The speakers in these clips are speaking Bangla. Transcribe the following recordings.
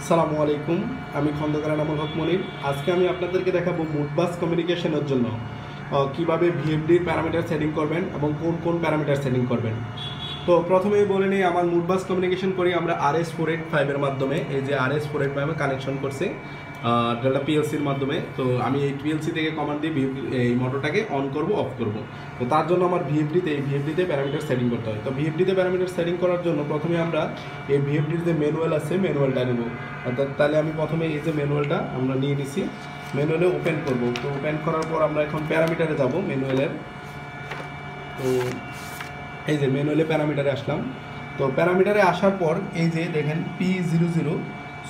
আসসালামু আলাইকুম, আমি খন্দকার আনামুল হক মনির। আজকে আমি আপনাদেরকে দেখাবো মুডবাস কমিউনিকেশনের জন্য কীভাবে ভিএমডির প্যারামিটার সেটিং করবেন এবং কোন কোন প্যারামিটার সেটিং করবেন। তো প্রথমেই বলে নিই, আমার মুডবাস কমিউনিকেশন করি আমরা আর এস ফোর এইট ফাইভের মাধ্যমে, এই যে আর এস ফোর এইট ফাইভে কানেকশন করছি। ডেল্টা পিএলসির মাধ্যমে। তো আমি এই পিএলসি থেকে কমান্ড দিয়ে এই মোটরটাকে অন করব অফ করব। তো তার জন্য আমার ভিএফডিতে এই ভিএফডিতে প্যারামিটার সেটিং করতে হয়। তো ভিএফডিতে প্যারামিটার সেটিং করার জন্য প্রথমে আমরা এই ভিএফডির যে ম্যানুয়াল আছে ম্যানুয়ালটা নেব। অর্থাৎ তাহলে আমি প্রথমে এই যে ম্যানুয়ালটা আমরা নিয়ে নিছি ম্যানুয়ালে ওপেন করব। তো ওপেন করার পর আমরা এখন প্যারামিটারে যাব ম্যানুয়ালের তো এই যে ম্যানুয়ালে প্যারামিটারে আসলাম। তো প্যারামিটারে আসার পর এই যে দেখেন P zero zero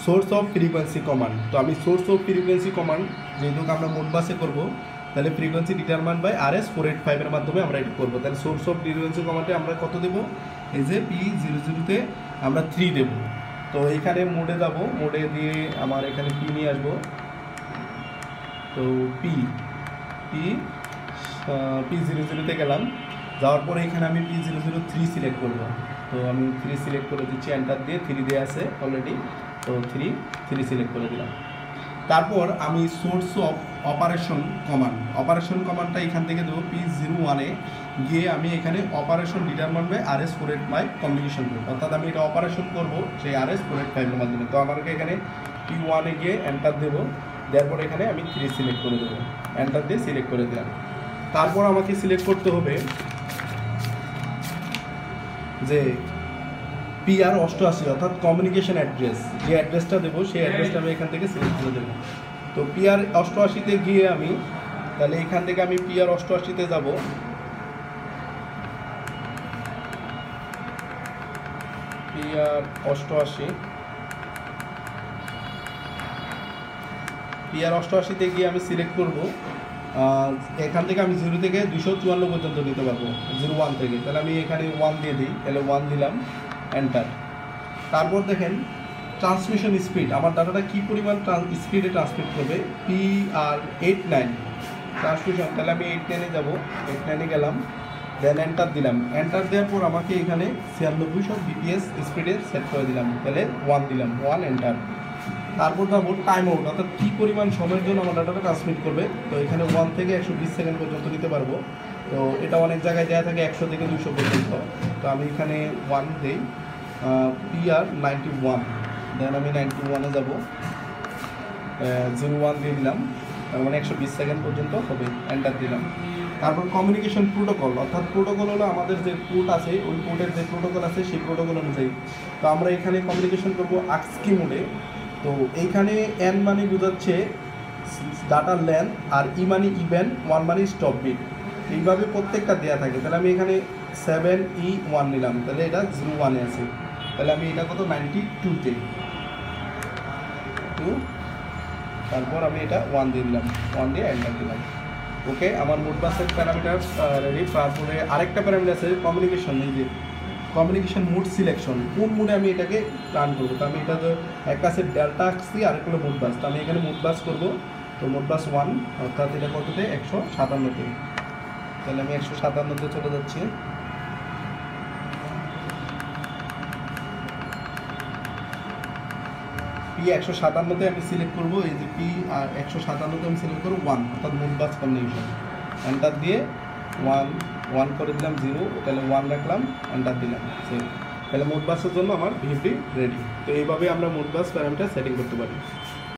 source of frequency command তো আমি সোর্স অফ ফ্রিকোয়েন্সি কমান্ড যেহেতু আমরা মোটবাসে করব, তাহলে frequency determine by R S four eight ফাইভের মাধ্যমে আমরা এটা করব। তাহলে সোর্স অফ ফ্রিকোয়েন্সি কমান্ডে আমরা কত দেবো? এই যে পি জিরো জিরোতে আমরা থ্রি দেবো। তো এখানে মোডে যাব। মোডে দিয়ে আমার এখানে পি নিয়ে আসব। তো পি পি পি জিরো জিরোতে গেলাম। যাওয়ার পরে এখানে আমি P zero zero three select করব। তো আমি থ্রি সিলেক্ট করে দিচ্ছি। এন্টার দিয়ে থ্রি দিয়ে আছে অলরেডি তো থ্রি থ্রি সিলেক্ট করে দিলাম। তারপর আমি source of operation command operation কমান্ডটা এখান থেকে দেবো পি জিরো ওয়ানে গিয়ে আমি এখানে operation determine by R S four eight five communication করব। অর্থাৎ আমি এটা অপারেশন করব সেই আর এস ফোর এইট ফাইভের মাধ্যমে তো আমাকে এখানে পি ওয়ানে গিয়ে এন্টার দেবো। দেওয়ার পর এখানে আমি থ্রি সিলেক্ট করে দেবো। এন্টার দিয়ে সিলেক্ট করে দিলাম। তারপর আমাকে সিলেক্ট করতে হবে যে পিআর অষ্টআশি, অর্থাৎ কমিউনিকেশন অ্যাড্রেস যে অ্যাড্রেসটা দেবো, সেই অ্যাড্রেসটা আমি এখান থেকে সিলেক্ট করে দেবো। তো পিআর অষ্টআশিতে গিয়ে আমি, তাহলে এখান থেকে আমি পিআর অষ্টআশিতে যাব। পিআর অষ্টআশি। পিআর অষ্টআশিতে গিয়ে আমি সিলেক্ট করব। এখান থেকে আমি জিরো থেকে দুশো চুয়ান্ন পর্যন্ত নিতে পারব জিরো ওয়ান থেকে। তাহলে আমি এখানে ওয়ান দিয়ে দিই, তাহলে ওয়ান দিলাম। এন্টার তারপর দেখেন ট্রান্সমিশন স্পিড আমার ডাটাটা কী পরিমাণ স্পিডে ট্রান্সমিট করবে? P R eight nine transmission তাহলে আমি এইট নাইনে যাব এইট নাইনে গেলাম দেন এন্টার দিলাম। এন্টার দেওয়ার পর আমাকে এখানে ছিয়ানব্বই সব বিপিএস স্পিডে সেট করে দিলাম। তাহলে ওয়ান দিলাম ওয়ান এন্টার তারপর যাব টাইম আউট অর্থাৎ কী পরিমাণ সময়ের জন্য আমার ডাটাটা ট্রান্সমিট করবে? তো এখানে ওয়ান থেকে একশো বিশ সেকেন্ড পর্যন্ত নিতে পারব। তো এটা অনেক জায়গায় দেওয়া থাকে, একশো থেকে দুশো পর্যন্ত। তো আমি এখানে ওয়ান দিই। পিআর নাইনটি ওয়ান দেন আমি নাইনটি ওয়ানে যাব। জিরো ওয়ান দিয়ে দিলাম। তার মানে একশো বিশ সেকেন্ড পর্যন্ত হবে। এন্টার দিলাম। তারপর কমিউনিকেশন প্রোটোকল অর্থাৎ প্রোটোকল হলো আমাদের যে পোর্ট আছে, ওই পোর্টের যে প্রোটোকল আছে, সেই প্রোটোকল অনুযায়ী। তো আমরা এখানে কমিউনিকেশন করব আক্সকি মোডে তো এইখানে এন মানে বোঝাচ্ছে ডাটা ল্যান আর ই মানে ইভেন ওয়ান মানে স্টপ বিট এইভাবে প্রত্যেকটা দেওয়া থাকে। তাহলে আমি এখানে সেভেন ই ওয়ান নিলাম, তাহলে এটা জিরো ওয়ানে আছে। তাহলে আমি এটা কত? নাইনটি টুতে টু তারপর আমি এটা ওয়ান দিয়ে দিলাম। ওয়ান দিয়ে এন্টার দিলাম। ওকে আমার মোট বাসের প্যারামিটার রেডি তারপরে আরেকটা প্যারামিটার আছে কমিউনিকেশন এই যে কমিউনিকেশন মুড সিলেকশন কোন মুডে আমি এটাকে রান করব? তো আমি এটা তো একটা আছে ডেল্টা আসছি আরেকটা হলো মুড বাস তো আমি এখানে মুড বাস করব। তো মুড বাস ওয়ান অর্থাৎ এটা কততে? একশো সাতান্নতে। তাহলে আমি একশো সাতান্নতে চলে যাচ্ছি। পি একশো সাতান্নতে আমি সিলেক্ট করব, এই যে পি আর একশো সাতান্নতে আমি সিলেক্ট করব ওয়ান অর্থাৎ মুড বাস কম্বিনেশন এন্টার দিয়ে ওয়ান ওয়ান করে দিলাম জিরো তাহলে ওয়ান রাখলাম এন্টার দিলাম সেভ তাহলে মোট বাসের জন্য আমার ভিপি রেডি তো এইভাবে আমরা মোট বাস প্যারামিটার সেটিং করতে পারি।